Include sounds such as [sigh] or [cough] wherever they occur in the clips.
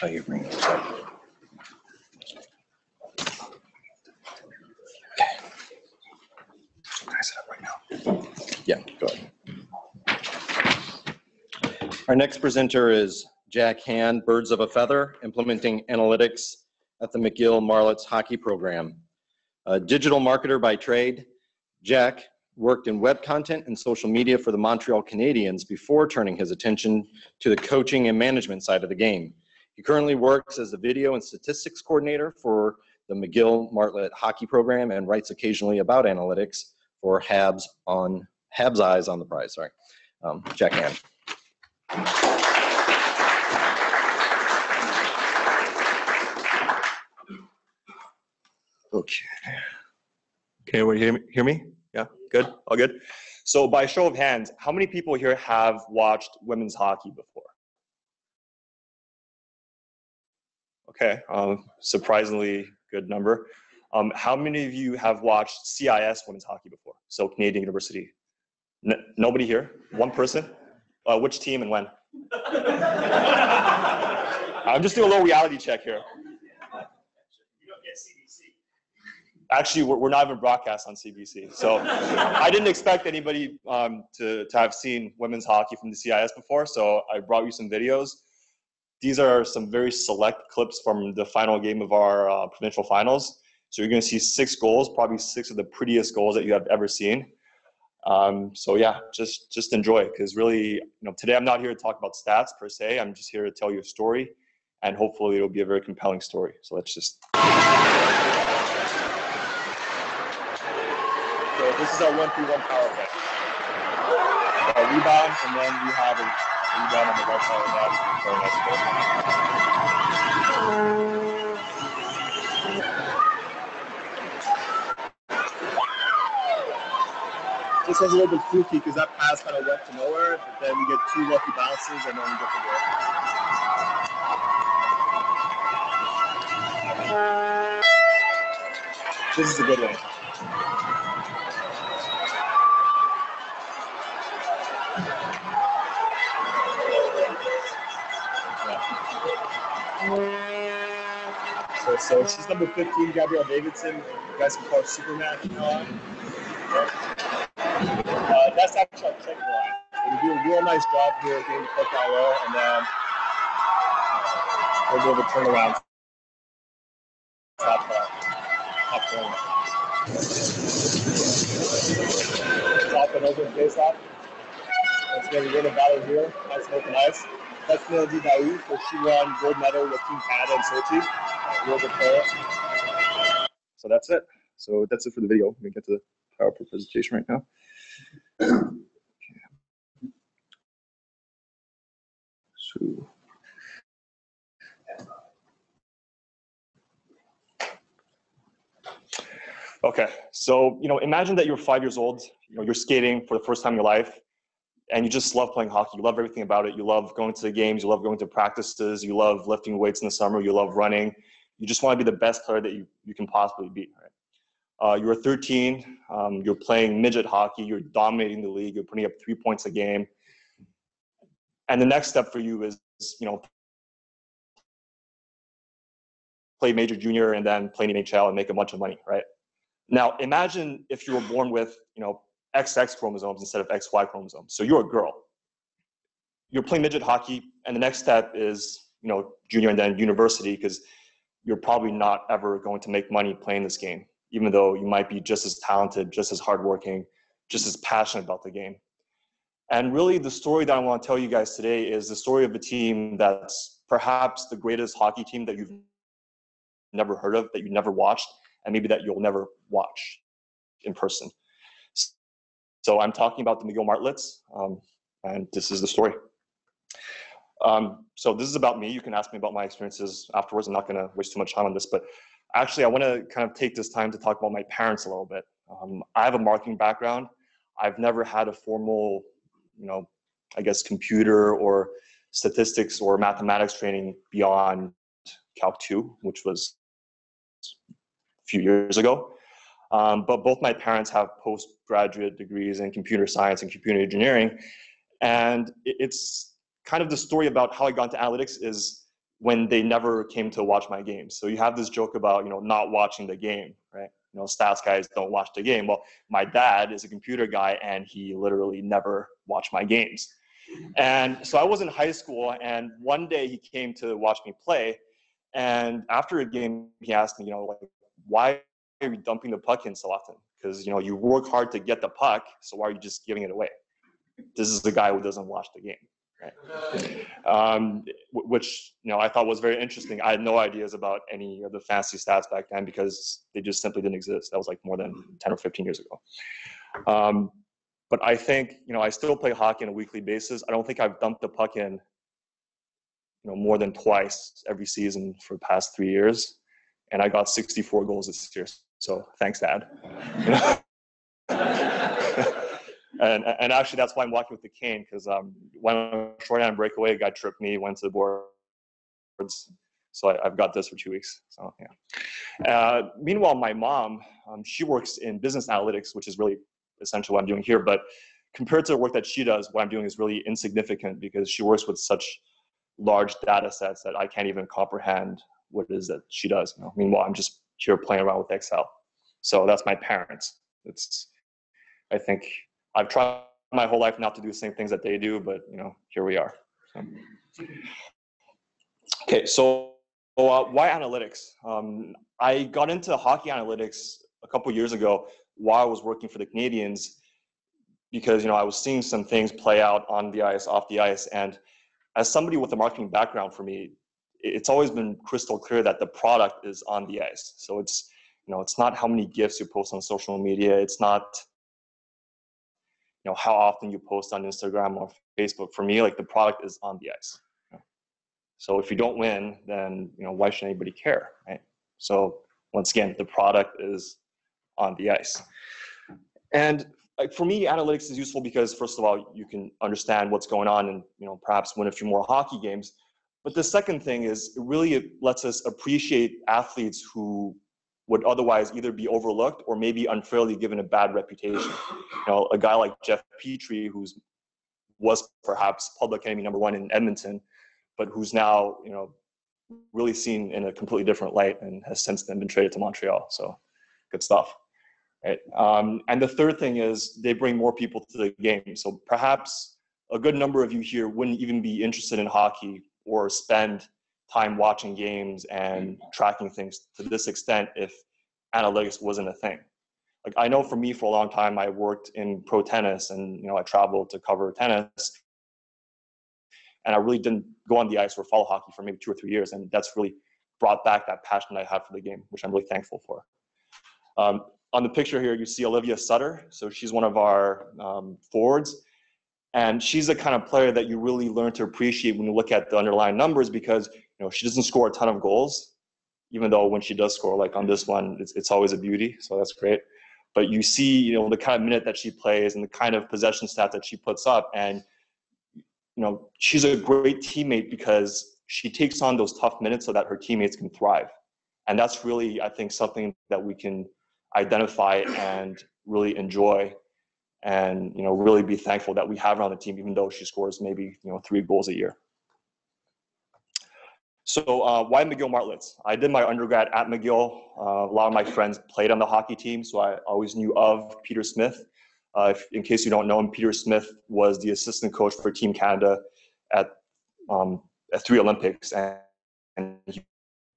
Oh, you bring those up. I set up right now? Yeah, go ahead. Our next presenter is Jack Han, Birds of a Feather, implementing analytics at the McGill Martlets hockey program. A digital marketer by trade, Jack worked in web content and social media for the Montreal Canadiens before turning his attention to the coaching and management side of the game. He currently works as a video and statistics coordinator for the McGill Martlet hockey program and writes occasionally about analytics for Habs on Habs Eyes on the Prize. Sorry, um, Jack Han. Okay. Can everyone hear me? Hear me? Yeah, good. All good. So, by show of hands, how many people here have watched women's hockey before? Okay, um, surprisingly good number. Um, how many of you have watched CIS women's hockey before? So, Canadian University. N- nobody here? One person? Uh, which team and when? [laughs] I'm just doing a little reality check here. Actually, we're, we're not even broadcast on CBC. So [laughs] I didn't expect anybody um, to, to have seen women's hockey from the CIS before. So I brought you some videos. These are some very select clips from the final game of our uh, provincial finals. So you're going to see six goals, probably six of the prettiest goals that you have ever seen. Um, so yeah, just just enjoy it because really, you know, today I'm not here to talk about stats per se. I'm just here to tell you a story, and hopefully it'll be a very compelling story. So let's just. So this is our one three one power play. Rebound, and then we have a rebound on the right side of that. Very nice This was a little bit fluky because that pass kind of went to nowhere, but then we get two lucky bounces and then we get the goal. This is a good one. So, she's number 15, Gabrielle Davidson. You guys can call her Superman from now on. Uh, that's actually our check line. We do a real nice job here getting the puck down low, and then we'll do the turnaround. Top, uh, top corner. Top and open face off. Let's get a little battle here. Nice open ice. That's Melodie Daoust, so she won gold medal with Team Canada in Sochi. Real good. So that's it. So that's it for the video. We get to the PowerPoint presentation right now. So. Okay, so you know, imagine that you're five years old. You know, you're skating for the first time in your life, and you just love playing hockey. You love everything about it. You love going to the games. You love going to practices. You love lifting weights in the summer. You love running. You just want to be the best player that you, you can possibly be. Right? Uh, you're 13. Um, you're playing midget hockey. You're dominating the league. You're putting up three points a game. And the next step for you is, you know, play major junior and then play in NHL and make a bunch of money, right? Now, imagine if you were born with, you know, XX chromosomes instead of XY chromosomes. So you're a girl. You're playing midget hockey, and the next step is, you know, junior and then university, because you're probably not ever going to make money playing this game, even though you might be just as talented, just as hardworking, just as passionate about the game. And really, the story that I want to tell you guys today is the story of a team that's perhaps the greatest hockey team that you've never heard of, that you never watched, and maybe that you'll never watch in person. So I'm talking about the McGill Martlets, um, and this is the story. Um, so this is about me. You can ask me about my experiences afterwards. I'm not going to waste too much time on this, but actually, I want to kind of take this time to talk about my parents a little bit. Um, I have a marketing background. I've never had a formal, you know, I guess computer or statistics or mathematics training beyond Calc 2, which was a few years ago. Um, but both my parents have postgraduate degrees in computer science and computer engineering. And it's kind of the story about how I got into analytics is when they never came to watch my games. So you have this joke about, you know, not watching the game, right? You know, stats guys don't watch the game. Well, my dad is a computer guy and he literally never watched my games. And so I was in high school and one day he came to watch me play. And after a game, he asked me, you know, like, why are you dumping the puck in so often? Because, you know, you work hard to get the puck. So why are you just giving it away? This is the guy who doesn't watch the game right? Um, which you know I thought was very interesting. I had no ideas about any of the fancy stats back then because they just simply didn't exist. That was like more than ten or fifteen years ago. Um, but I think you know I still play hockey on a weekly basis. I don't think I've dumped the puck in you know more than twice every season for the past three years, and I got 64 goals this year. So thanks, Dad. [laughs] and and actually that's why I'm walking with the cane because um, when a shorthand breakaway, a guy tripped me, went to the boards. So I, have got this for two weeks. So yeah. Uh, meanwhile, my mom, um, she works in business analytics, which is really essentially what I'm doing here. But compared to the work that she does, what I'm doing is really insignificant because she works with such large data sets that I can't even comprehend what it is that she does. You know? Meanwhile, I'm just here playing around with Excel. So that's my parents. It's, I think I've tried my whole life not to do the same things that they do, but you know, here we are. So. Okay, so uh, why analytics? Um, I got into hockey analytics a couple years ago while I was working for the Canadiens because you know I was seeing some things play out on the ice, off the ice, and as somebody with a marketing background for me, it's always been crystal clear that the product is on the ice. So it's you know it's not how many gifts you post on social media, it's not know how often you post on Instagram or Facebook. For me, like the product is on the ice. So if you don't win, then you know why should anybody care, right? So once again, the product is on the ice. And like for me, analytics is useful because first of all, you can understand what's going on and you know perhaps win a few more hockey games. But the second thing is it really lets us appreciate athletes who would otherwise either be overlooked or maybe unfairly given a bad reputation. You know, a guy like Jeff Petry, who's was perhaps public enemy number one in Edmonton, but who's now you know really seen in a completely different light and has since then been traded to Montreal. So good stuff. Right. Um, and the third thing is they bring more people to the game. So perhaps a good number of you here wouldn't even be interested in hockey or spend time watching games and mm. tracking things to this extent if analytics wasn't a thing. Like I know for me for a long time I worked in pro tennis and you know I traveled to cover tennis and I really didn't go on the ice or follow hockey for maybe two or three years and that's really brought back that passion I had for the game which I'm really thankful for. Um, on the picture here you see Olivia Sutter so she's one of our um, forwards and she's the kind of player that you really learn to appreciate when you look at the underlying numbers because you know she doesn't score a ton of goals even though when she does score like on this one it's, it's always a beauty so that's great. But you see you know the kind of minute that she plays and the kind of possession stats that she puts up and you know she's a great teammate because she takes on those tough minutes so that her teammates can thrive. And that's really i think something that we can identify and really enjoy and you know really be thankful that we have her on the team even though she scores maybe you know three goals a year so uh, why McGill Martlets? I did my undergrad at McGill. Uh, a lot of my friends played on the hockey team, so I always knew of Peter Smith. Uh, if, in case you don't know him, Peter Smith was the assistant coach for Team Canada at, um, at three Olympics, and, he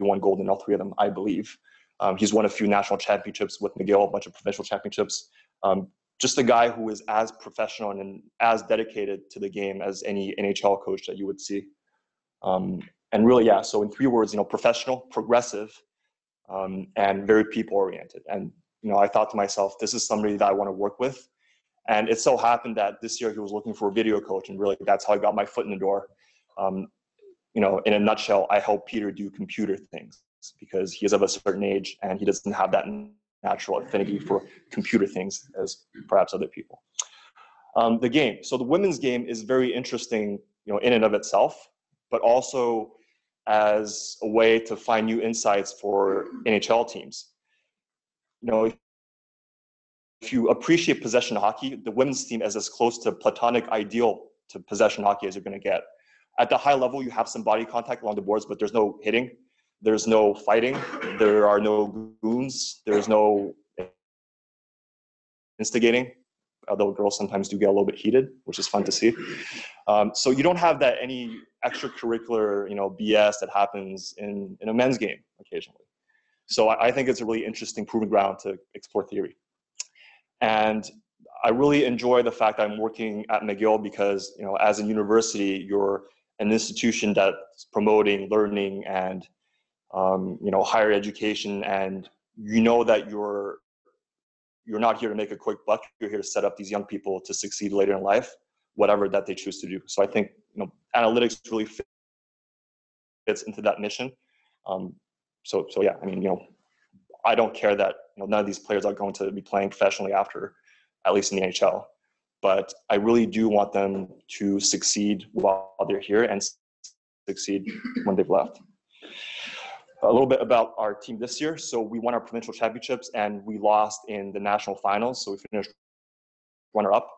won gold in all three of them, I believe. Um, he's won a few national championships with McGill, a bunch of provincial championships. Um, just a guy who is as professional and as dedicated to the game as any NHL coach that you would see. Um, and really, yeah. So in three words, you know, professional, progressive, um, and very people oriented. And you know, I thought to myself, this is somebody that I want to work with. And it so happened that this year he was looking for a video coach, and really, that's how I got my foot in the door. Um, you know, in a nutshell, I help Peter do computer things because he is of a certain age and he doesn't have that natural affinity for computer things as perhaps other people. Um, the game. So the women's game is very interesting, you know, in and of itself, but also as a way to find new insights for NHL teams. You know, if you appreciate possession hockey, the women's team is as close to platonic ideal to possession hockey as you're going to get. At the high level, you have some body contact along the boards, but there's no hitting, there's no fighting, there are no goons, there's no instigating, although girls sometimes do get a little bit heated, which is fun to see. Um, so you don't have that any extracurricular, you know, BS that happens in, in a men's game occasionally. So I, I think it's a really interesting proving ground to explore theory. And I really enjoy the fact that I'm working at McGill because, you know, as a university, you're an institution that's promoting learning and, um, you know, higher education, and you know that you're you're not here to make a quick buck. You're here to set up these young people to succeed later in life, whatever that they choose to do. So I think you know analytics really fits into that mission. Um, so so yeah, I mean you know I don't care that you know none of these players are going to be playing professionally after, at least in the NHL. But I really do want them to succeed while they're here and succeed when they've left a little bit about our team this year. So we won our provincial championships and we lost in the national finals. So we finished runner up.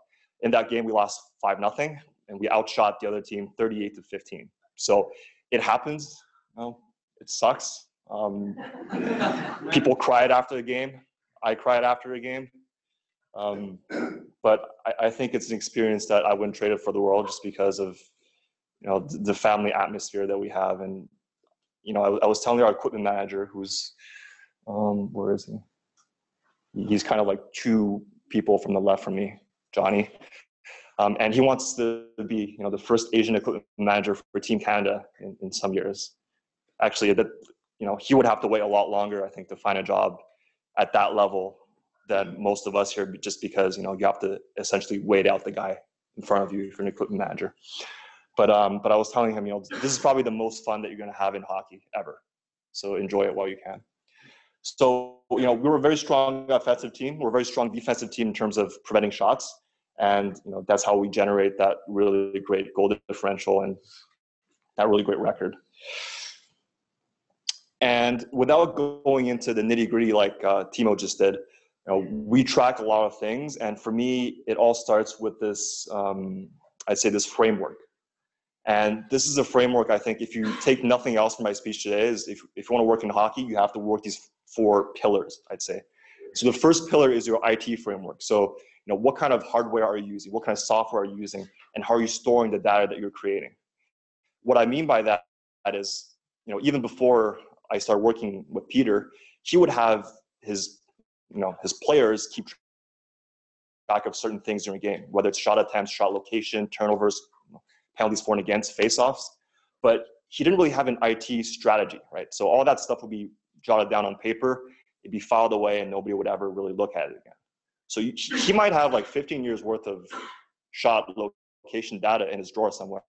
In that game, we lost five nothing, and we outshot the other team 38 to 15. So it happens. You know, it sucks. Um, [laughs] people cried after the game. I cried after the game. Um, but I, I, think it's an experience that I wouldn't trade it for the world just because of you know the family atmosphere that we have and you know, I, I was telling our equipment manager, who's, um, where is he? He's kind of like two people from the left from me, Johnny. Um, and he wants to be, you know, the first Asian equipment manager for Team Canada in, in some years. Actually, that, you know, he would have to wait a lot longer, I think, to find a job at that level than most of us here, just because, you know, you have to essentially wait out the guy in front of you for an equipment manager. But um, but I was telling him, you know, this is probably the most fun that you're going to have in hockey ever. So enjoy it while you can. So you know, we were a very strong offensive team. We're a very strong defensive team in terms of preventing shots, and you know that's how we generate that really great goal differential and that really great record. And without going into the nitty gritty like uh, Timo just did, you know, we track a lot of things. And for me, it all starts with this, um, I'd say this framework. And this is a framework I think if you take nothing else from my speech today is if, if you want to work in hockey, you have to work these four pillars, I'd say. So the first pillar is your IT framework. So, you know, what kind of hardware are you using? What kind of software are you using? And how are you storing the data that you're creating? What I mean by that is, you know, even before I started working with Peter, he would have his, you know, his players keep track of certain things during a game, whether it's shot attempts, shot location, turnovers, penalties for and against faceoffs, but he didn't really have an IT strategy, right? So all that stuff would be jotted down on paper, it'd be filed away, and nobody would ever really look at it again. So he might have like 15 years worth of shot location data in his drawer somewhere,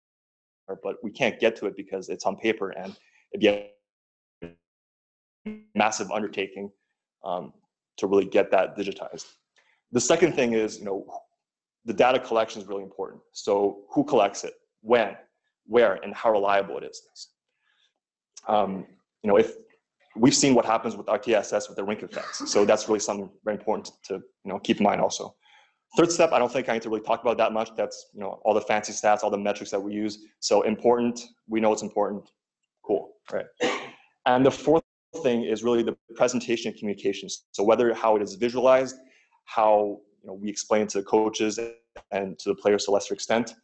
but we can't get to it because it's on paper and it'd be a massive undertaking um, to really get that digitized. The second thing is, you know, the data collection is really important. So who collects it? when, where, and how reliable it is. Um, you know, if we've seen what happens with RTSS with the rink effects, so that's really something very important to you know keep in mind also. Third step, I don't think I need to really talk about that much. That's you know all the fancy stats, all the metrics that we use. So important, we know it's important. Cool, right? And the fourth thing is really the presentation and communications. So whether how it is visualized, how you know we explain to the coaches and to the players to a lesser extent,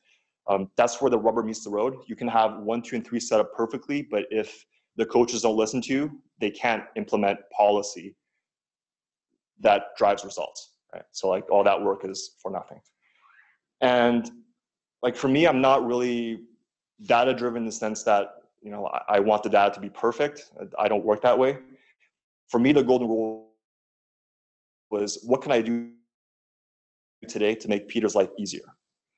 um, that's where the rubber meets the road. You can have one, two, and three set up perfectly, but if the coaches don't listen to you, they can't implement policy that drives results. Right? So like all that work is for nothing. And like for me, I'm not really data driven in the sense that you know I, I want the data to be perfect. I don't work that way. For me, the golden rule was what can I do today to make Peter's life easier?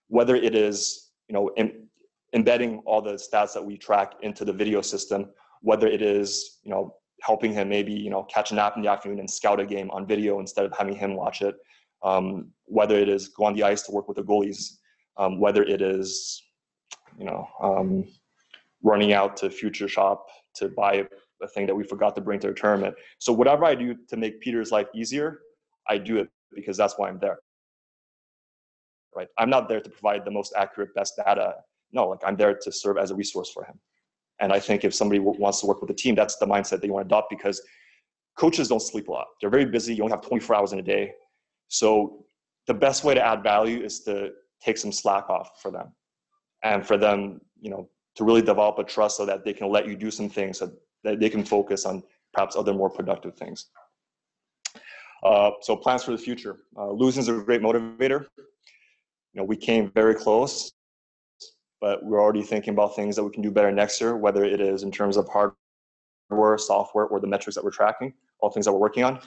Whether it is you know, in, embedding all the stats that we track into the video system, whether it is, you know, helping him maybe, you know, catch a nap in the afternoon and scout a game on video instead of having him watch it, um, whether it is go on the ice to work with the goalies, um, whether it is, you know, um, running out to future shop to buy a thing that we forgot to bring to the tournament. So whatever I do to make Peter's life easier, I do it because that's why I'm there right? I'm not there to provide the most accurate, best data. no, like I'm there to serve as a resource for him. And I think if somebody wants to work with a team, that's the mindset that you want to adopt because coaches don't sleep a lot. They're very busy. You only have 24 hours in a day. So the best way to add value is to take some slack off for them and for them, you know, to really develop a trust so that they can let you do some things so that they can focus on perhaps other more productive things. Uh, so plans for the future. Uh, losing is a great motivator. You know, we came very close, but we're already thinking about things that we can do better next year, whether it is in terms of hardware, software, or the metrics that we're tracking, all things that we're working on.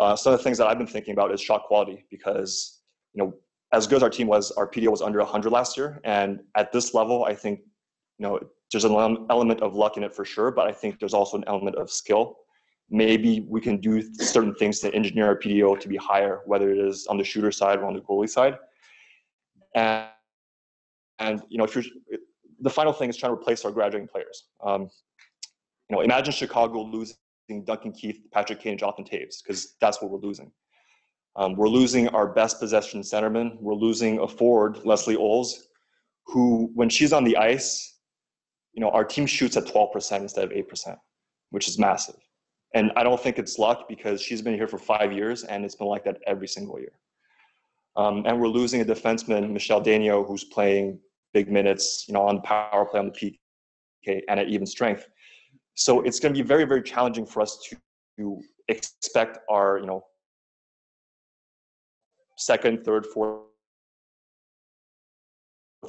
Uh, some of the things that I've been thinking about is shot quality because, you know, as good as our team was, our PDO was under 100 last year. And at this level, I think, you know, there's an element of luck in it for sure, but I think there's also an element of skill maybe we can do certain things to engineer our PDO to be higher, whether it is on the shooter side or on the goalie side. And, and you know, if you're, the final thing is trying to replace our graduating players. Um, you know, imagine Chicago losing Duncan Keith, Patrick Kane, and Jonathan Toews, because that's what we're losing. Um, we're losing our best possession centerman. We're losing a forward, Leslie Oles, who, when she's on the ice, you know, our team shoots at 12% instead of 8%, which is massive. And I don't think it's luck because she's been here for five years and it's been like that every single year. Um, and we're losing a defenseman, Michelle Daniel, who's playing big minutes, you know, on the power play, on the PK, and at even strength. So it's going to be very, very challenging for us to, to expect our, you know, second, third, fourth,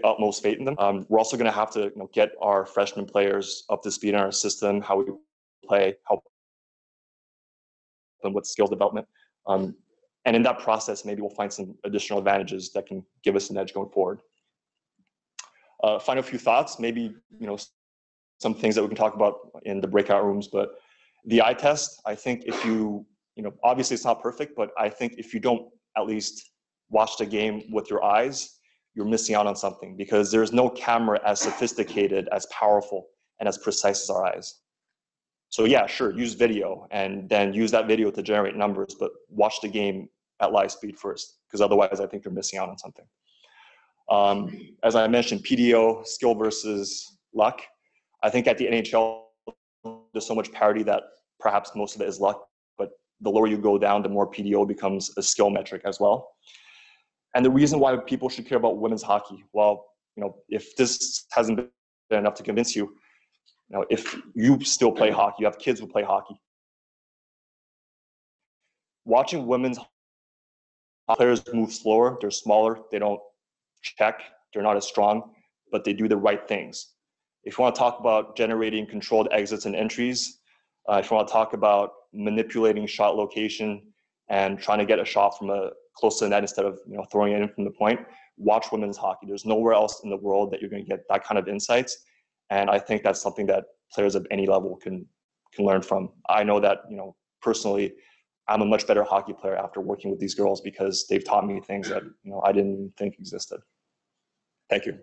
utmost faith in them. Um, we're also going to have to, you know, get our freshman players up to speed in our system, how we play, help them with skill development. Um, and in that process, maybe we'll find some additional advantages that can give us an edge going forward. Uh, final few thoughts, maybe you know some things that we can talk about in the breakout rooms. But the eye test, I think if you you know obviously it's not perfect, but I think if you don't at least watch the game with your eyes, you're missing out on something because there's no camera as sophisticated, as powerful, and as precise as our eyes. So yeah, sure, use video and then use that video to generate numbers, but watch the game at live speed first, because otherwise I think you're missing out on something. Um, as I mentioned, PDO, skill versus luck. I think at the NHL, there's so much parity that perhaps most of it is luck, but the lower you go down, the more PDO becomes a skill metric as well. And the reason why people should care about women's hockey, well, you know, if this hasn't been enough to convince you, you know, if you still play hockey, you have kids who play hockey. Watching women's players move slower, they're smaller, they don't check, they're not as strong, but they do the right things. If you want to talk about generating controlled exits and entries, uh, if you want to talk about manipulating shot location and trying to get a shot from a close to the net instead of you know throwing it in from the point, watch women's hockey. There's nowhere else in the world that you're going to get that kind of insights and I think that's something that players of any level can can learn from. I know that you know personally, I'm a much better hockey player after working with these girls because they've taught me things that you know I didn't think existed. Thank you.